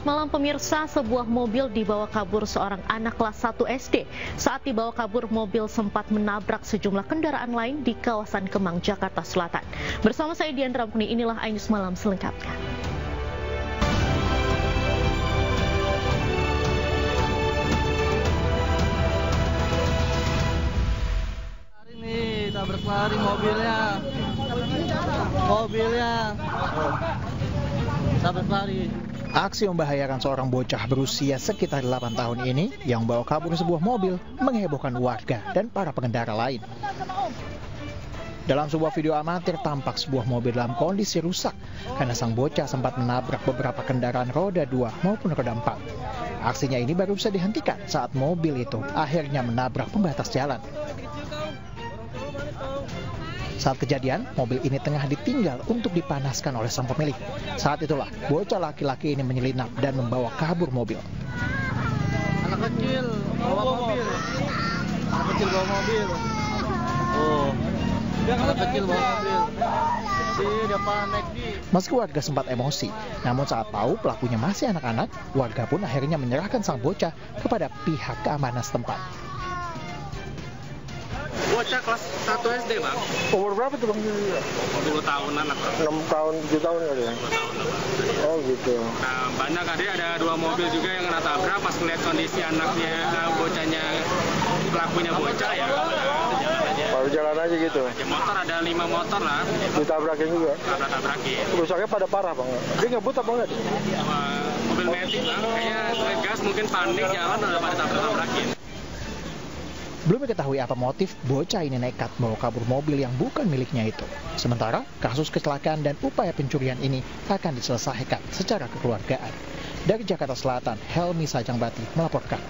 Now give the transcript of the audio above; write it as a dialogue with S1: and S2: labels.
S1: Selamat malam pemirsa, sebuah mobil dibawa kabur seorang anak kelas 1 SD. Saat dibawa kabur, mobil sempat menabrak sejumlah kendaraan lain di kawasan Kemang, Jakarta Selatan. Bersama saya Dian Ramkuni, inilah Ainus Malam selengkapnya.
S2: Hari nih, tabrak lari mobilnya. Mobilnya. Tabrak lari.
S3: Aksi membahayakan seorang bocah berusia sekitar 8 tahun ini yang membawa kabur sebuah mobil menghebohkan warga dan para pengendara lain. Dalam sebuah video amatir tampak sebuah mobil dalam kondisi rusak karena sang bocah sempat menabrak beberapa kendaraan roda 2 maupun roda 4. Aksinya ini baru bisa dihentikan saat mobil itu akhirnya menabrak pembatas jalan. Saat kejadian, mobil ini tengah ditinggal untuk dipanaskan oleh sang pemilik. Saat itulah, bocah laki-laki ini menyelinap dan membawa kabur mobil.
S2: Anak kecil bawa mobil. Anak kecil bawa mobil. Oh. Anak kecil bawa mobil.
S3: Meski warga sempat emosi, namun saat tahu pelakunya masih anak-anak, warga pun akhirnya menyerahkan sang bocah kepada pihak keamanan setempat.
S4: Bocah kelas 1 SD bang,
S5: Umur berapa tuh bang?
S4: 10 tahunan bang.
S5: 6 tahun, 7 tahun kali ya?
S4: 10 tahun bang.
S5: Oh gitu.
S4: Nah banyak tadi ada dua mobil juga yang kena tabrak pas melihat kondisi anaknya, eh, bocahnya, pelakunya bocah ya.
S5: Baru jalan aja gitu.
S4: Ya, motor ada lima motor lah,
S5: Ditabrakin juga.
S4: tabrak-tabrakin.
S5: Rusaknya pada parah bang. Dia ngebut apa enggak?
S4: mobil metik bang, kayaknya gas mungkin panik jalan udah pada tabrak-tabrakin.
S3: Belum diketahui apa motif bocah ini nekat bawa kabur mobil yang bukan miliknya itu. Sementara, kasus kecelakaan dan upaya pencurian ini akan diselesaikan secara kekeluargaan. Dari Jakarta Selatan, Helmi Sajangbati melaporkan.